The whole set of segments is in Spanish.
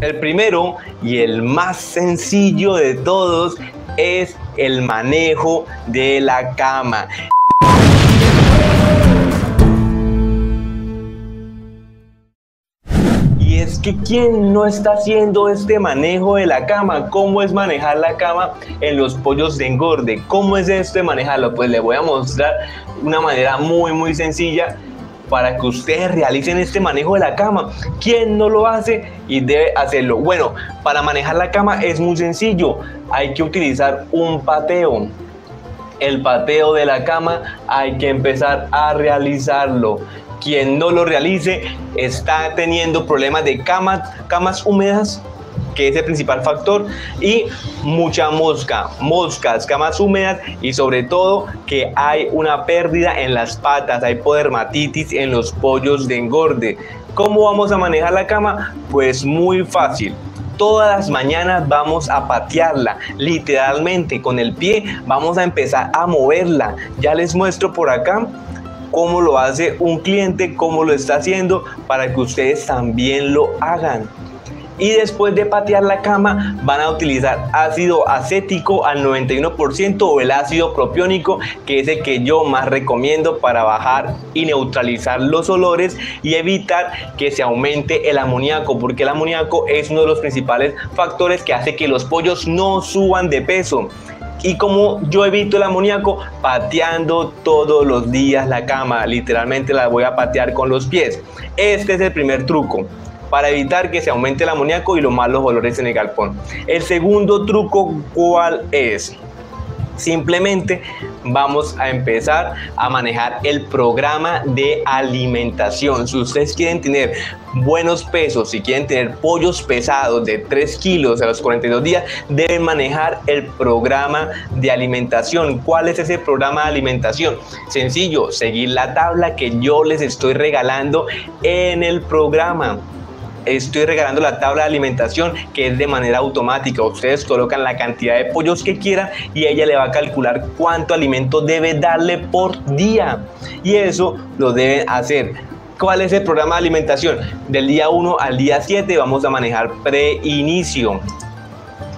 El primero y el más sencillo de todos es el manejo de la cama. Y es que ¿quién no está haciendo este manejo de la cama? ¿Cómo es manejar la cama en los pollos de engorde? ¿Cómo es esto de manejarlo? Pues le voy a mostrar una manera muy muy sencilla para que ustedes realicen este manejo de la cama. ¿Quién no lo hace y debe hacerlo? Bueno, para manejar la cama es muy sencillo. Hay que utilizar un pateo. El pateo de la cama hay que empezar a realizarlo. Quien no lo realice está teniendo problemas de camas, camas húmedas que es el principal factor, y mucha mosca, moscas, camas húmedas y sobre todo que hay una pérdida en las patas, hay podermatitis en los pollos de engorde. ¿Cómo vamos a manejar la cama? Pues muy fácil. Todas las mañanas vamos a patearla, literalmente con el pie vamos a empezar a moverla. Ya les muestro por acá cómo lo hace un cliente, cómo lo está haciendo para que ustedes también lo hagan y después de patear la cama van a utilizar ácido acético al 91% o el ácido propiónico que es el que yo más recomiendo para bajar y neutralizar los olores y evitar que se aumente el amoníaco porque el amoníaco es uno de los principales factores que hace que los pollos no suban de peso. Y como yo evito el amoníaco, pateando todos los días la cama, literalmente la voy a patear con los pies. Este es el primer truco para evitar que se aumente el amoníaco y los malos olores en el galpón. El segundo truco, ¿cuál es? Simplemente vamos a empezar a manejar el programa de alimentación. Si ustedes quieren tener buenos pesos, si quieren tener pollos pesados de 3 kilos a los 42 días, deben manejar el programa de alimentación. ¿Cuál es ese programa de alimentación? Sencillo, seguir la tabla que yo les estoy regalando en el programa estoy regalando la tabla de alimentación que es de manera automática. Ustedes colocan la cantidad de pollos que quieran y ella le va a calcular cuánto alimento debe darle por día. Y eso lo deben hacer. ¿Cuál es el programa de alimentación? Del día 1 al día 7 vamos a manejar preinicio.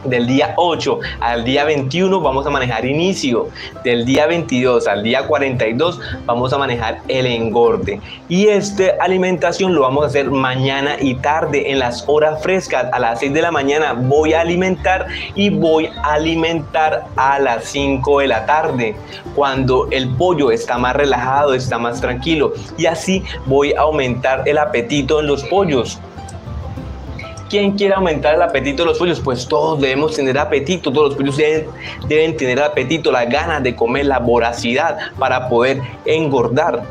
Del día 8 al día 21 vamos a manejar inicio. Del día 22 al día 42 vamos a manejar el engorde. Y esta alimentación lo vamos a hacer mañana y tarde en las horas frescas. A las 6 de la mañana voy a alimentar y voy a alimentar a las 5 de la tarde. Cuando el pollo está más relajado, está más tranquilo. Y así voy a aumentar el apetito en los pollos. ¿Quién quiere aumentar el apetito de los pollos? Pues todos debemos tener apetito, todos los pollos deben, tener apetito, las ganas de comer, la voracidad para poder engordar.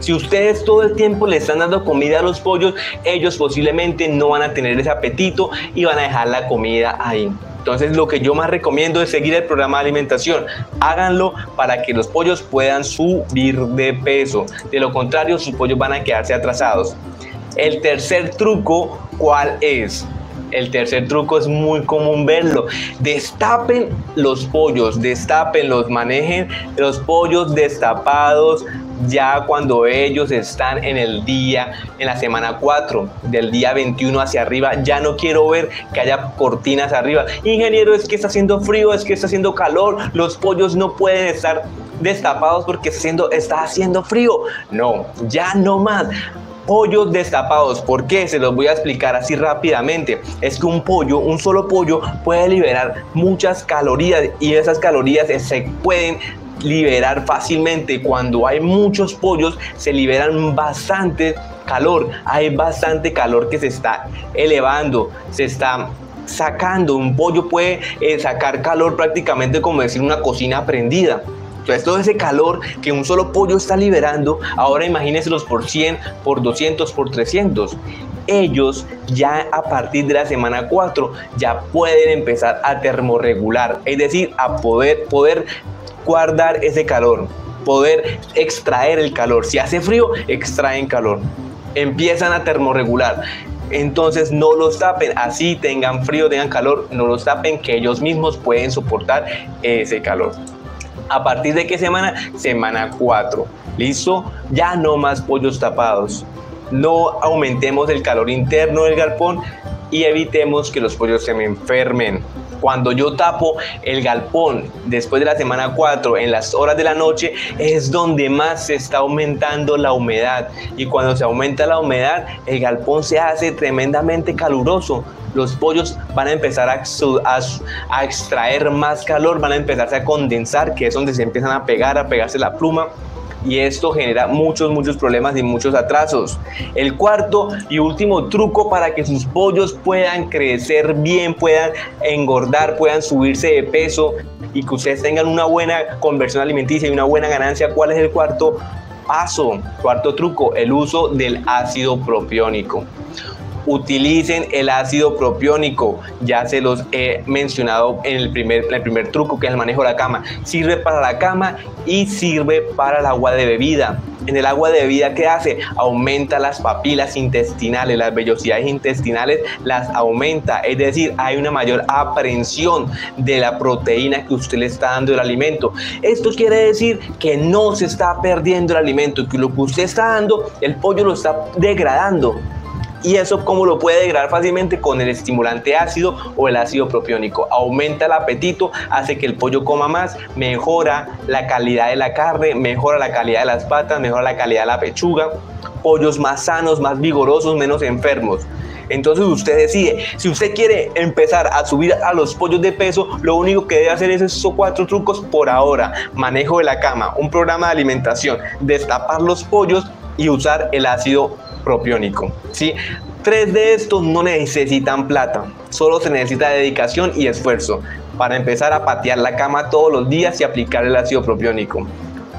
Si ustedes todo el tiempo le están dando comida a los pollos, ellos posiblemente no van a tener ese apetito y van a dejar la comida ahí. Entonces lo que yo más recomiendo es seguir el programa de alimentación. Háganlo para que los pollos puedan subir de peso. De lo contrario, sus pollos van a quedarse atrasados. El tercer truco, ¿cuál es? El tercer truco es muy común verlo. Destapen los pollos, destapenlos, manejen los pollos destapados ya cuando ellos están en el día, en la semana 4, del día 21 hacia arriba, ya no quiero ver que haya cortinas arriba. Ingeniero, es que está haciendo frío, es que está haciendo calor, los pollos no pueden estar destapados porque está haciendo, está haciendo frío. No, ya no más pollos destapados. ¿Por qué? Se los voy a explicar así rápidamente. Es que un pollo, un solo pollo, puede liberar muchas calorías y esas calorías se pueden liberar fácilmente. Cuando hay muchos pollos, se liberan bastante calor. Hay bastante calor que se está elevando, se está sacando. Un pollo puede eh, sacar calor prácticamente como decir una cocina prendida. Entonces todo ese calor que un solo pollo está liberando, ahora imagínenselos por 100, por 200, por 300 ellos ya a partir de la semana 4 ya pueden empezar a termorregular, es decir, a poder, poder guardar ese calor, poder extraer el calor. Si hace frío, extraen calor. Empiezan a termorregular. Entonces no los tapen, así tengan frío, tengan calor, no los tapen, que ellos mismos pueden soportar ese calor. ¿A partir de qué semana? Semana 4. ¿Listo? Ya no más pollos tapados. No aumentemos el calor interno del galpón y evitemos que los pollos se me enfermen. Cuando yo tapo el galpón después de la semana 4 en las horas de la noche es donde más se está aumentando la humedad y cuando se aumenta la humedad el galpón se hace tremendamente caluroso los pollos van a empezar a, extraer más calor, van a empezarse a condensar, que es donde se empiezan a pegar, a pegarse la pluma y esto genera muchos, muchos problemas y muchos atrasos. El cuarto y último truco para que sus pollos puedan crecer bien, puedan engordar, puedan subirse de peso y que ustedes tengan una buena conversión alimenticia y una buena ganancia, ¿cuál es el cuarto paso? Cuarto truco, el uso del ácido propiónico utilicen el ácido propiónico. Ya se los he mencionado en el primer, el primer truco que es el manejo de la cama. Sirve para la cama y sirve para el agua de bebida. En el agua de bebida, ¿qué hace? Aumenta las papilas intestinales, las vellosidades intestinales las aumenta. Es decir, hay una mayor aprehensión de la proteína que usted le está dando el alimento. Esto quiere decir que no se está perdiendo el alimento, que lo que usted está dando, el pollo lo está degradando. ¿Y eso cómo lo puede degradar fácilmente? Con el estimulante ácido o el ácido propiónico. Aumenta el apetito, hace que el pollo coma más, mejora la calidad de la carne, mejora la calidad de las patas, mejora la calidad de la pechuga. Pollos más sanos, más vigorosos, menos enfermos. Entonces usted decide, si usted quiere empezar a subir a los pollos de peso, lo único que debe hacer es esos cuatro trucos por ahora. Manejo de la cama, un programa de alimentación, destapar los pollos y usar el ácido propiónico. ¿sí? Tres de estos no necesitan plata, solo se necesita dedicación y esfuerzo para empezar a patear la cama todos los días y aplicar el ácido propiónico.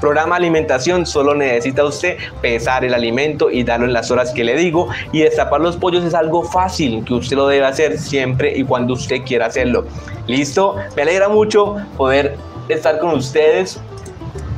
Programa alimentación, solo necesita usted pesar el alimento y darlo en las horas que le digo. Y destapar los pollos es algo fácil que usted lo debe hacer siempre y cuando usted quiera hacerlo. ¿Listo? Me alegra mucho poder estar con ustedes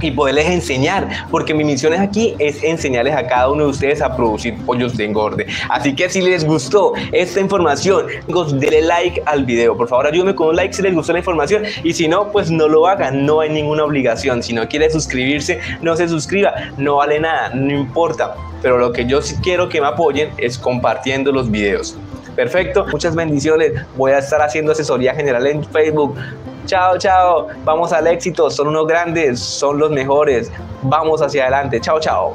y poderles enseñar, porque mi misión es aquí es enseñarles a cada uno de ustedes a producir pollos de engorde. Así que si les gustó esta información, denle like al video. Por favor, ayúdenme con un like si les gustó la información y si no, pues no lo hagan, no hay ninguna obligación. Si no quiere suscribirse, no se suscriba, no vale nada, no importa. Pero lo que yo quiero que me apoyen es compartiendo los videos. Perfecto, muchas bendiciones. Voy a estar haciendo asesoría general en Facebook. Chao, chao. Vamos al éxito. Son unos grandes, son los mejores. Vamos hacia adelante. Chao, chao.